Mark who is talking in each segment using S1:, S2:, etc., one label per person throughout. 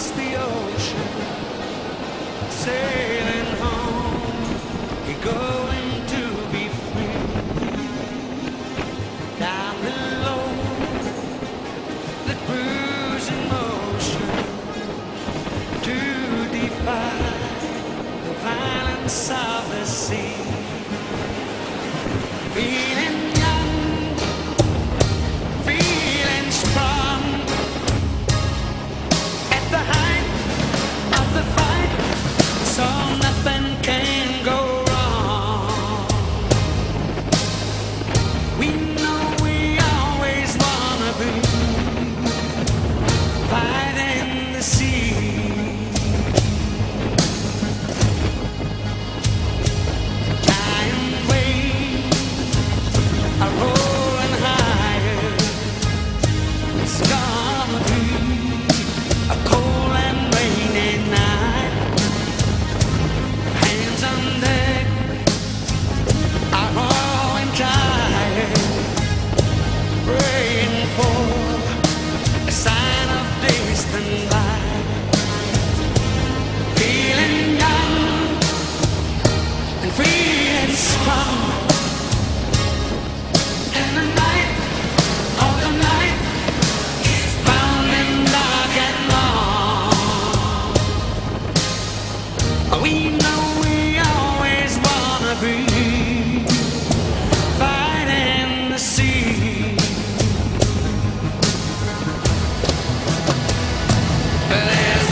S1: across the ocean, sailing home. You're going to be free. Down below, the cruising in motion to defy the violence of the sea. Be we know we always wanna be fighting the sea. There's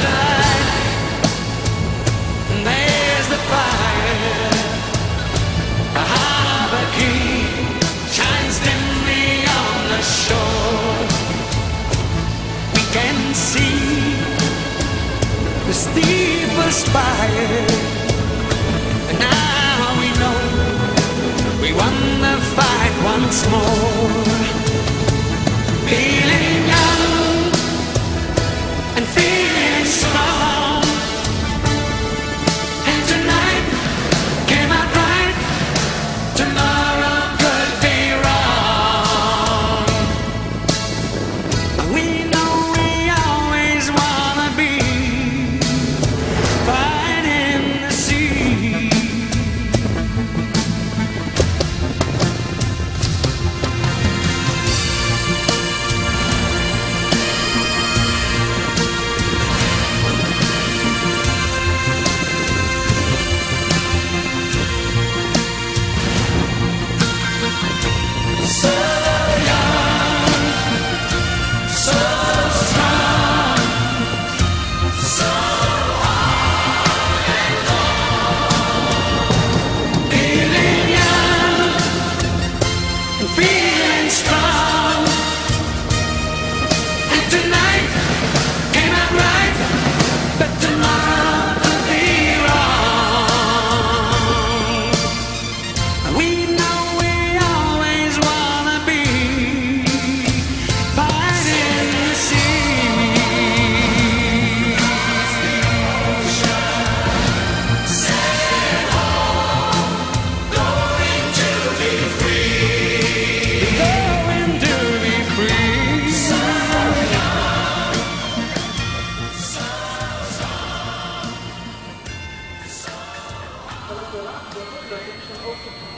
S1: there's the fire. A harbor key shines dimly on the shore. We can see the steepest spire. Color Corona, the Revolution of the